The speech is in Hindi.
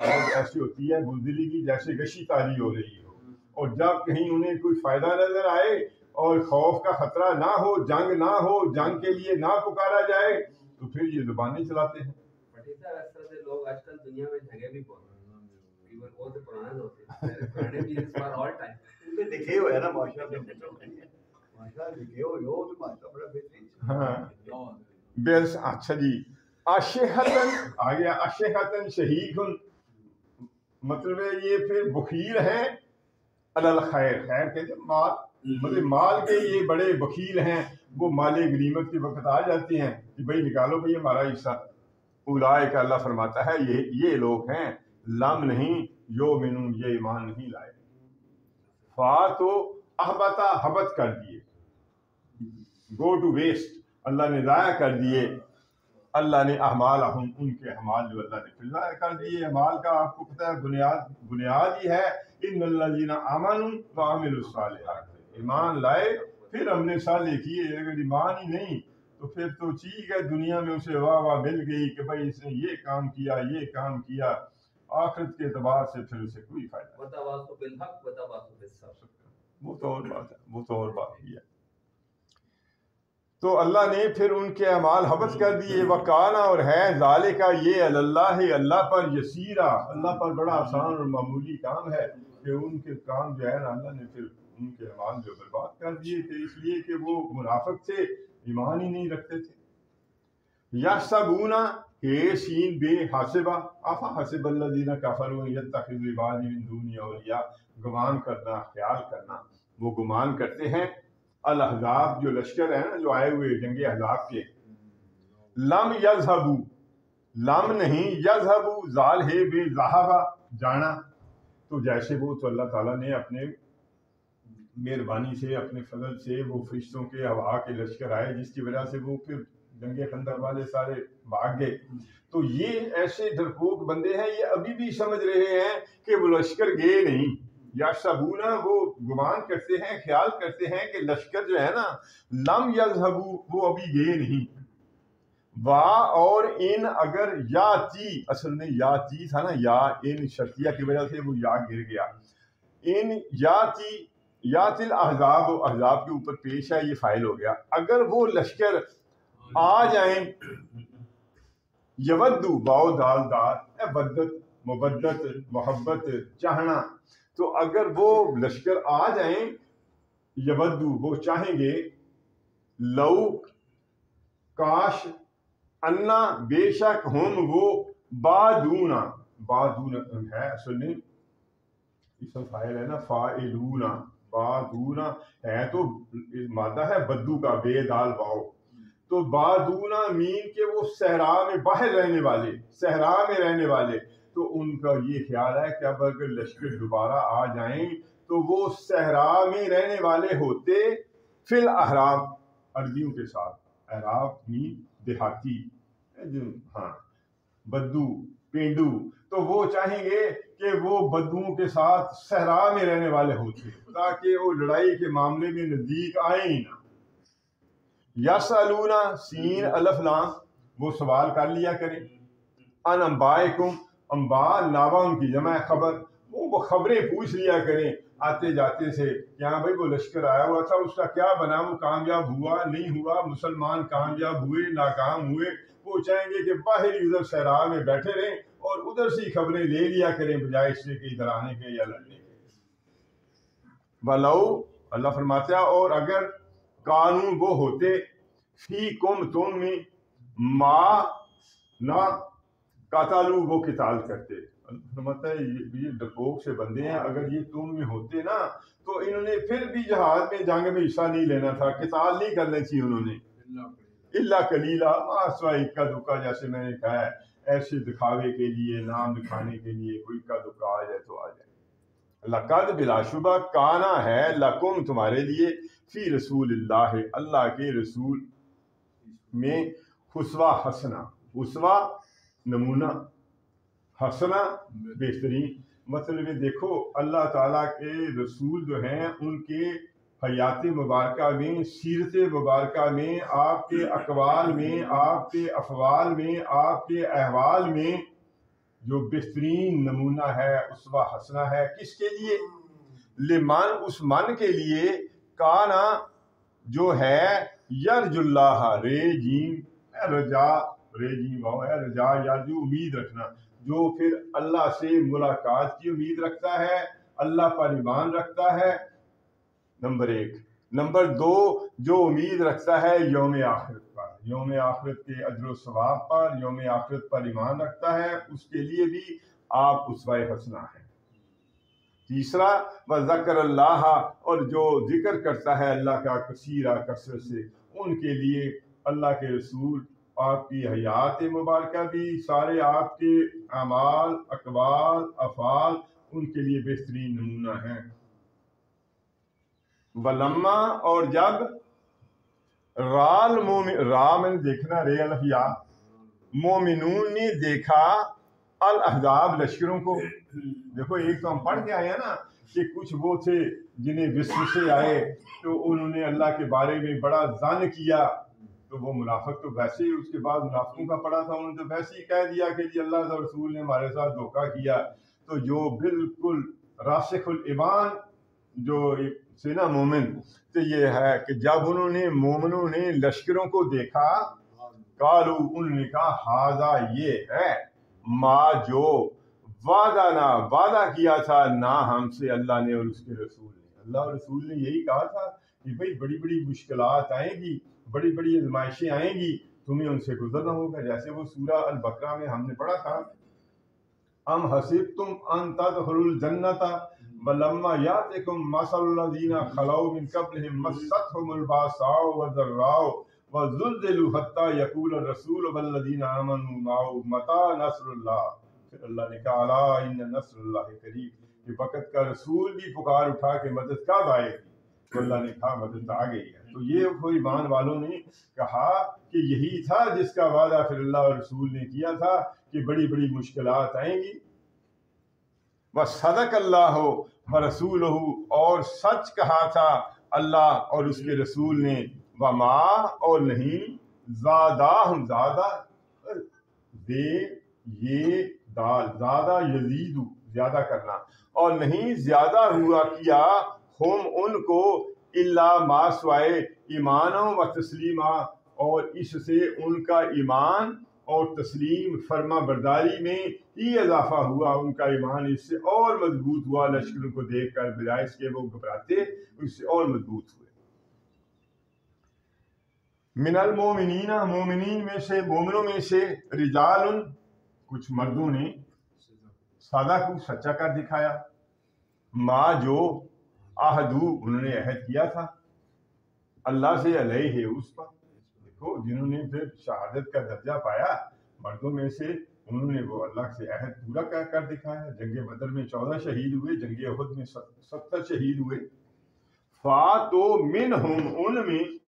ऐसी होती है बुजदिली की जैसे गशी तारी हो रही हो। और जब कहीं उन्हें कोई फ़ायदा नज़र आए और खौफ का खतरा ना हो जंग ना हो जंग के लिए ना पुकारा जाए तो फिर ये जुबानी चलाते हैं। लोग आजकल दुनिया में जगह भी बहुत हुए ना माशा माशा हो तो माशा बड़ा बेहतरीन हाँ। बेस अच्छा जी। अशहतन आ गया अशहतन शहीद मतलब ये फिर बखील हैं अलल खैर खैर कहते माल मतलब माल के ये बड़े वकील हैं, वो माले गनीमत के वक्त आ जाते हैं कि भाई निकालो भाई हमारा हिस्सा। उलाए का अल्लाह फरमाता है, ये ये लोग हैं, लम नहीं यो मिनू ये ईमान नहीं लाए। फा तो अहबता, हबत कर दिए। गो टू वेस्ट अल्लाह ने ज़ाया कर दिए। अल्लाह ने अहमाल हम उनके अमाल जो अल्लाह ने फिर कर दिए। अमाल का आपको पता है बुनियाद बुनियाद ही है। इन अमन वामिल ईमान लाए फिर हमने साले किए। अगर ईमान ही नहीं तो फिर तो ठीक है दुनिया में उसे वाह वाह मिल गई कि भाई इसने ये काम किया ये काम किया। आखिरत के अतबार से फिर उसे कोई फ़ायदा वो तो और बात है वो तो और बात ही है। तो अल्लाह ने फिर उनके अमाल हबस कर दिए वकाना और है जाले का ये अल्लाह है अल्लाह पर यसीरा अल्लाह पर बड़ा आसान और मामूली काम है कि उनके काम जो है ना अल्लाह ने फिर उनके अमाल जो बर्बाद कर दिए थे इसलिए कि वो मुनाफक थे ईमान ही नहीं रखते थे। या सबूना हे सीन बे हासिबा आफा हसिबल्लजीना कफरू यत्तखिज़ु इबादी मिन दूनी औलिया गुमान करना ख्याल करना वो गुमान करते हैं। अल अहजाब जो लश्कर है ना, जो आए हुए जंगे अहजाब के। लम यजहबू, लम नहीं, यजहबू जाल है बे जहाबा, जाना। तो जैसे वो तो अल्लाह ताला ने अपने मेहरबानी से, अपने फजल से, वो फरिश्तों के हवा के लश्कर आए, जिसकी वजह से वो फिर जंगे खंदर वाले सारे भाग गए। तो ये ऐसे डरपोक बंदे हैं, ये अभी भी समझ रहे हैं कि वो लश्कर गए नहीं। या सबूना वो गुमान करते हैं, ख्याल करते हैं कि लश्कर जो है ना, लम यजहबू, वो अभी गए नहीं। वाह और इन अगर या ची असल में या ची था ना, या इन शर्तिया की वजह से वो या गिर गया। इन या ची या तिल अहजाब अहजाब के ऊपर पेश है, ये फ़ाइल हो गया। अगर वो लश्कर आ जाए, यवद्दू, बाओ दाल दार बद्दत मुबद्दत मोहब्बत, चाहना तो अगर वो लश्कर आ जाए, यवद्दू, वो चाहेंगे लऊ काश, अन्ना, बेशक हम वो बादूना, बादून है असल इसम फ़ाइल है ना, फाइलूना, बादूना है तो मादा है बद्दू का, बेदाल बाओ। तो बादूना मीन के वो सहरा में बाहर रहने वाले, सहरा में रहने वाले तो उनका ये ख्याल है कि अब अगर लश्कर दोबारा आ जाए तो वो सहरा में रहने वाले होते फिल अहराब अरबियों के साथ। अहराब मीन देहाती हाँ बद्दू, पेंडू तो वो चाहेंगे कि वो बद्दुओं के साथ सहरा में रहने वाले होते, ताकि वो लड़ाई के मामले में नज़दीक आए ही ना। यसलूना सीन अलफलाम वो सवाल कर लिया करें। अन अम्बाकुम अम्बा नावा उनकी जमा खबर वो खबरें पूछ लिया करें। आते जाते से यहाँ भाई वो लश्कर आया हुआ था? उसका क्या बना वो कामयाब हुआ, नहीं हुआ? मुसलमान कामयाब हुए, नाकाम हुए? वो चाहेंगे कि बाहर उधर सहरा में बैठे रहें और उधर से खबरें ले लिया करें, बजाय इससे कि इधर आने के या लड़ने के। बलाऊ अल्लाह फरमाता और अगर कानून वो होते, फ़ी कुम तुम में, माँ, ना कातालू वो किताल करते फरमाता है ये, डरपोक से बंदे हैं अगर ये तुम में होते ना तो इन्होंने फिर भी जहाज़ में जंग में हिस्सा नहीं लेना था किताल नहीं करनी थी उन्होंने। इल्ला कलीला। आसवा इक्का दुक्का जैसे मैंने कहा है ऐसे दिखावे के लिए नाम दिखाने के लिए कोई इक्का दुक्का आ जाए तो आ जाए। लकद बिलाशुबा काना है लकुम तुम्हारे लिए फ़ी रसूल अल्लाह अल्लाह के रसूल में खुसवा हसना। उसवा नमूना, हसना, बेहतरीन। मतलब ये देखो, अल्लाह ताला के रसूल जो हैं, उनके हयात मुबारक में, सीरत मुबारक में, आपके अकवाल में, आपके अफवाल में, आपके अहवाल में जो बेहतरीन नमूना है उसवा हसना है। किसके लिए? लिमान, उस मन के लिए, काना जो है, यरजुल्लाह रे जीम, ए रजा रे जीम आओ ए रजा यारजू उम्मीद रखना। जो फिर अल्लाह से मुलाकात की उम्मीद रखता है, अल्लाह पर ईमान रखता है। नंबर एक। नंबर दो, जो उम्मीद रखता है योम आखिरत पर। योम आखिरत के अजर सवाब पर, योम आखिरत पर ईमान रखता है, उसके लिए भी आप उसवा हसना है। तीसरा व ज़कर अल्लाह और जो ज़िक्र करता है अल्लाह का कसीरा कसरत से, उनके लिए अल्लाह के रसूल आपकी हयात मुबारक भी सारे आपके अमाल, अकबाल, अफ़ाल उनके लिए बेहतरीन नमूना है। वलम्मा और जब राल मोमिन देखना रे अलफिया। मोमिनून ने देखा अल अहजाब लश्करों को। देखो, एक तो हम पढ़ के आए हैं ना कि कुछ वो थे जिन्हें विश्व से आए तो उन्होंने अल्लाह के बारे में बड़ा जान किया। तो वो मुनाफक तो वैसे ही उसके बाद मुनाफकों का पड़ा था, उन्होंने तो वैसे ही कह दिया कि जी अल्लाह रसूल ने हमारे साथ धोखा किया। तो जो बिल्कुल राशिकुल ईमान, जो सीना मोमिन तो ये है कि जब उन्होंने मोमिनों ने लश्करों को देखा, कालू उन्होंने कहा, हाजा ये है, माँ जो वादा ना, वादा किया था ना हमसे अल्लाह ने और उसके रसूल ने। अल्लाह रसूल ने यही कहा था कि भाई बड़ी बड़ी मुश्किल आएँगी, बड़ी बड़ी आजमाइशें आएँगी, तुम्हें उनसे गुजरना होगा। जैसे वो सूरा अल बकरा में हमने पढ़ा था, अम हसीब तुम अन तदखुल जन्नता बलम्मा मिन हत्ता यकूल रसूल आमनु मता फिर अल्लाह ने कहा इन करीब, कि वक़्त का रसूल भी पुकार उठा के मदद कब आएगी। अल्लाह ने कहा मदद आ गई है तो ये कोई ईमान वालों ने कहा कि यही था जिसका वादा फिर अल्लाह और रसूल ने किया था कि बड़ी बड़ी मुश्किल आएँगी। व सदक अल्लाह हो व रसूल हो और सच कहा था अल्लाह और उसके रसूल ने, व माँ और नहीं ज़्यादा हम ज़्यादा दे ये दाल ज़्यादा यजीदू, ज़्यादा करना, और नहीं ज़्यादा हुआ किया हम उनको इल्ला मासवाए ईमानों व तस्लीमा, और इससे उनका ईमान और तस्लीम फर्मा बरदारी में ही इजाफा हुआ, उनका ईमान इससे और मज़बूत हुआ। लश्करों को देख कर बजाय वो घबराते उससे और मज़बूत हुए। मिनल मोमिनीना, मोमिनीन में से, मोमिनों में से रिजाल कुछ मर्दों ने सादा को सच्चा कर दिखाया। माँ जो आहदू उन्होंने अहद किया था। अल्लाह से अलह है उस पर देखो, जिन्होंने फिर शहादत का दर्जा पाया, मर्दों में से उन्होंने वो अल्लाह से अहद पूरा कर कर दिखाया। जंगे बदर में चौदह शहीद हुए, जंगे अहद में सत्तर शहीद हुए। फा तो मिन हम उनमें